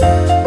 Bye.